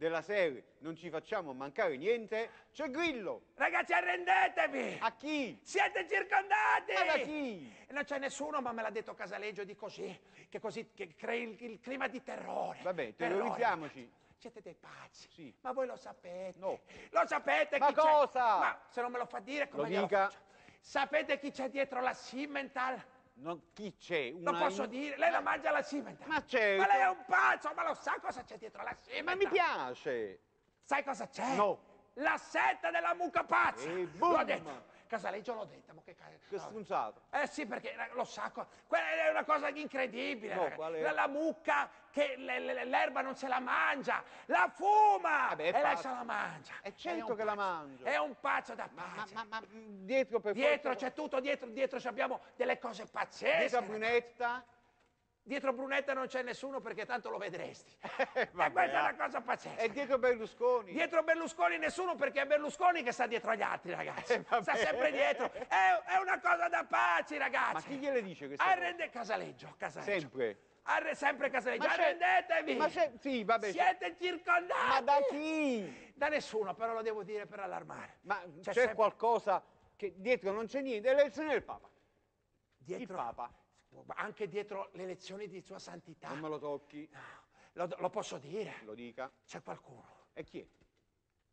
della serie non ci facciamo mancare niente, c'è Grillo. Ragazzi, arrendetevi! A chi? Siete circondati! Ma da chi? Non c'è nessuno, ma me l'ha detto Casaleggio di così, che così che crei il, il clima di terrore. Vabbè, terrorizziamoci. Siete dei pazzi. Sì. Ma voi lo sapete. No. Lo sapete Ma chi cosa? Ma se non me lo fa dire come Lo dica. faccio? Sapete chi c'è dietro la Simmental? Non- chi c'è? Una Lo posso dire? Lei la mangia la Simmental. Ma certo. Ma lei è un pazzo, ma lo sa cosa c'è dietro la Simmental? Ma mi piace. Sai cosa c'è? No. La setta della mucca pazza. E boom. L'ho detto. Casaleggio l'ho detto, ma che cazzo. Che strunzato. Eh sì, perché eh, lo sa, co- quella è una cosa incredibile. No, qual è? La, la mucca che le- le- l'erba non se la mangia, la fuma Vabbè, è e lei se la mangia. È certo un che la pazzo. mangia. È un pazzo da Ma, pazzo. ma, ma, mm, dietro per dietro c'è tutto, dietro, dietro abbiamo delle cose pazzesche. Ragazzi. Brunetta. Dietro Brunetta non c'è nessuno perché tanto lo vedresti. Eh, vabbè, questa è ah. una cosa pazzesca. E dietro Berlusconi. Dietro Berlusconi nessuno perché è Berlusconi che sta dietro agli altri ragazzi. Eh, sta sempre dietro. È, è una cosa da pazzi ragazzi. Ma chi gliele dice questa cosa? Arrende Casaleggio, Casaleggio. Sempre. Arre sempre Casaleggio. Ma Arrendetevi. Ma. Sì, vabbè. Siete circondati. Ma da chi? Da nessuno, però lo devo dire per allarmare. Ma c'è, sempre- qualcosa che dietro non c'è niente? È l'elezione del Papa. dietro, Il Papa. Anche dietro le elezioni di Sua Santità. Non me lo tocchi, Lo, lo posso dire. lo dica. C'è qualcuno. E chi è?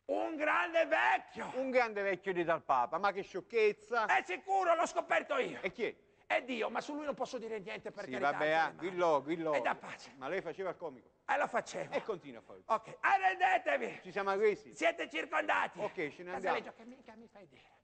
Un grande vecchio. Un grande vecchio di dal Papa, ma che sciocchezza! È sicuro, l'ho scoperto io. E chi è? È Dio, ma su lui non posso dire niente per Sì, vabbè, ah. Grillo, Grillo. È da pace. Ma lei faceva il comico. E lo facevo. E continua a farlo. Ok, arrendetevi. Ci siamo arresi? Siete circondati. Ok, ce ne Casaleggio, andiamo. che mica mi fai dire.